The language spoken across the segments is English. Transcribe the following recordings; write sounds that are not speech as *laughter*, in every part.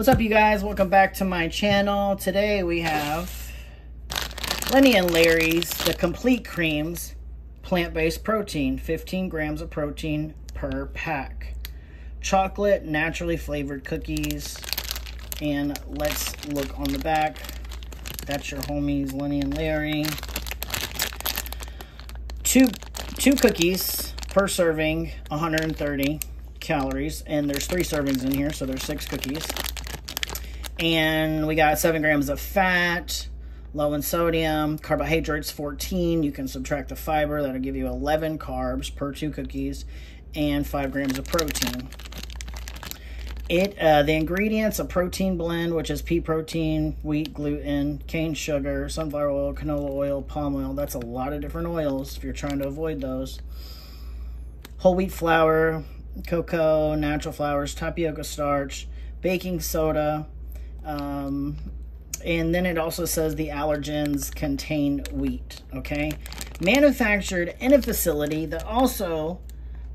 What's up, you guys? Welcome back to my channel. Today we have Lenny and Larry's The Complete Cremes Plant-Based Protein. 15 grams of protein per pack. Chocolate, naturally flavored cookies. And let's look on the back. That's your homies, Lenny and Larry. Two, two cookies per serving, 130 calories. And there's three servings in here, so there's six cookies. And we got seven grams of fat, low in sodium, carbohydrates 14. You can subtract the fiber, that'll give you 11 carbs per two cookies, and five grams of protein. It uh, the ingredients a protein blend, which is pea protein, wheat gluten, cane sugar, sunflower oil, canola oil, palm oil. That's a lot of different oils if you're trying to avoid those. Whole wheat flour, cocoa, natural flours, tapioca starch, baking soda, um, and then it also says the allergens contain wheat, okay? Manufactured in a facility that also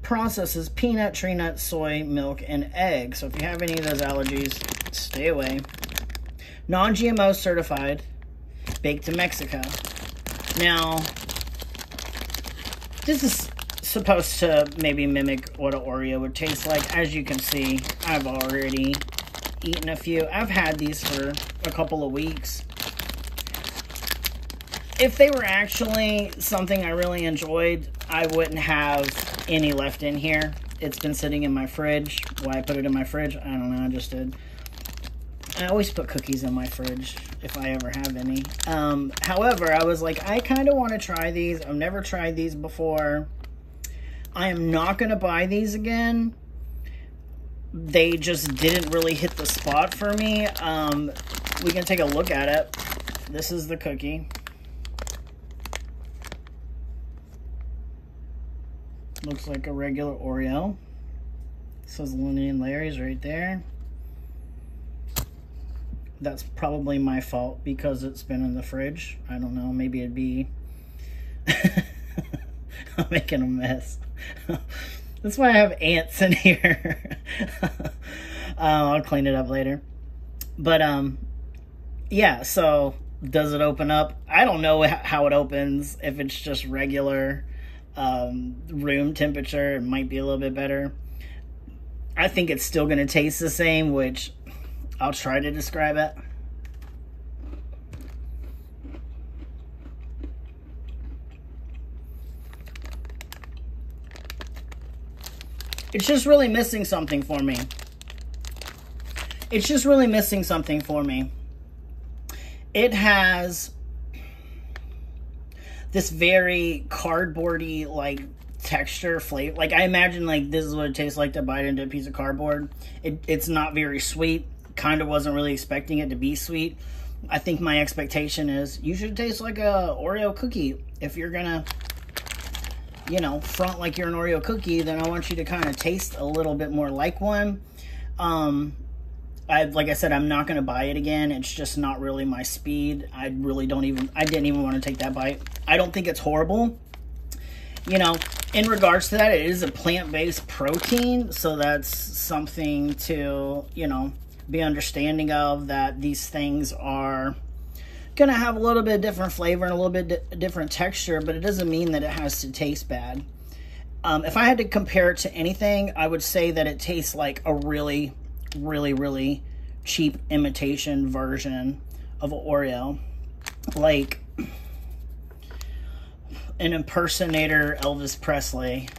processes peanut, tree nut, soy, milk, and eggs. So if you have any of those allergies, stay away. Non-GMO certified, baked in Mexico. Now, this is supposed to maybe mimic what an Oreo would taste like. As you can see, I've already eaten a few. I've had these for a couple of weeks. If they were actually something I really enjoyed, I wouldn't have any left in here. It's been sitting in my fridge. Why I put it in my fridge, I don't know. I just did. I always put cookies in my fridge if I ever have any. Um, however, I was like, I kind of want to try these. I've never tried these before. I am not going to buy these again they just didn't really hit the spot for me. Um, we can take a look at it. This is the cookie. Looks like a regular Oreo. It says Lenny and Larry's right there. That's probably my fault because it's been in the fridge. I don't know. Maybe it'd be... I'm *laughs* making a mess. *laughs* That's why I have ants in *laughs* here. *laughs* uh, I'll clean it up later. But, um, yeah, so does it open up? I don't know how it opens. If it's just regular um, room temperature, it might be a little bit better. I think it's still going to taste the same, which I'll try to describe it. It's just really missing something for me. It's just really missing something for me. It has this very cardboardy like texture flavor. Like I imagine like this is what it tastes like to bite into a piece of cardboard. It, it's not very sweet. Kind of wasn't really expecting it to be sweet. I think my expectation is you should taste like a Oreo cookie if you're gonna you know, front like you're an Oreo cookie, then I want you to kind of taste a little bit more like one. Um, I, like I said, I'm not going to buy it again. It's just not really my speed. I really don't even, I didn't even want to take that bite. I don't think it's horrible. You know, in regards to that, it is a plant-based protein. So that's something to, you know, be understanding of that these things are going to have a little bit different flavor and a little bit di different texture, but it doesn't mean that it has to taste bad. Um, if I had to compare it to anything, I would say that it tastes like a really, really, really cheap imitation version of Oreo. Like an impersonator Elvis Presley,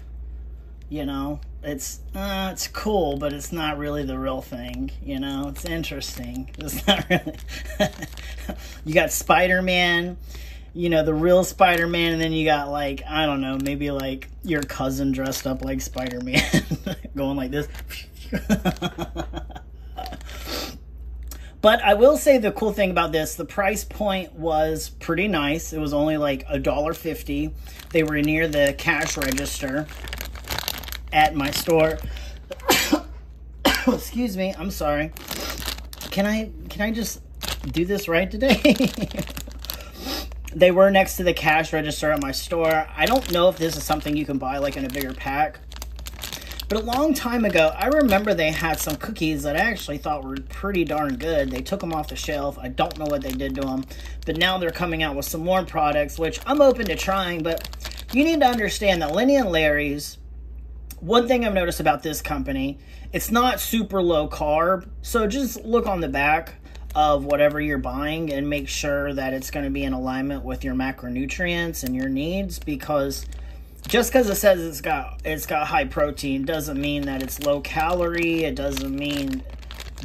you know? It's uh, it's cool, but it's not really the real thing. You know, it's interesting. It's not *laughs* really. you got Spider Man, you know, the real Spider Man, and then you got like I don't know, maybe like your cousin dressed up like Spider Man, *laughs* going like this. but I will say the cool thing about this, the price point was pretty nice. It was only like a dollar fifty. They were near the cash register at my store. *coughs* Excuse me, I'm sorry. Can I can I just do this right today? *laughs* they were next to the cash register at my store. I don't know if this is something you can buy like in a bigger pack. But a long time ago, I remember they had some cookies that I actually thought were pretty darn good. They took them off the shelf. I don't know what they did to them. But now they're coming out with some more products, which I'm open to trying. But you need to understand that Lenny and Larry's, one thing I've noticed about this company, it's not super low carb. So just look on the back of whatever you're buying and make sure that it's going to be in alignment with your macronutrients and your needs because just because it says it's got it's got high protein doesn't mean that it's low calorie. It doesn't mean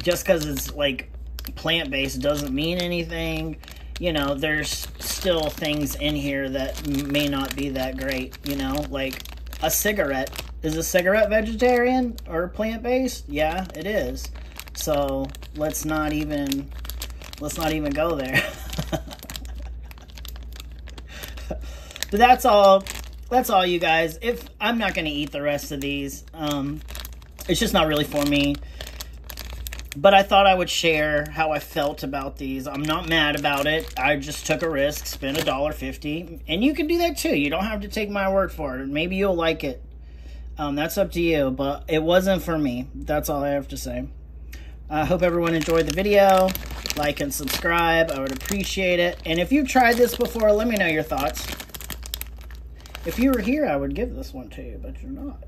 just because it's like plant based doesn't mean anything. You know, there's still things in here that may not be that great. You know, like a cigarette. Is a cigarette vegetarian or plant based? Yeah, it is. So let's not even let's not even go there. *laughs* but that's all that's all you guys. If I'm not to eat the rest of these, um, it's just not really for me. But I thought I would share how I felt about these. I'm not mad about it. I just took a risk, spent a dollar fifty, and you can do that too. You don't have to take my word for it. Maybe you'll like it. Um, that's up to you. But it wasn't for me. That's all I have to say. I hope everyone enjoyed the video. Like and subscribe. I would appreciate it. And if you've tried this before, let me know your thoughts. If you were here, I would give this one to you, but you're not.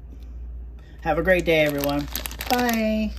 Have a great day, everyone. Bye.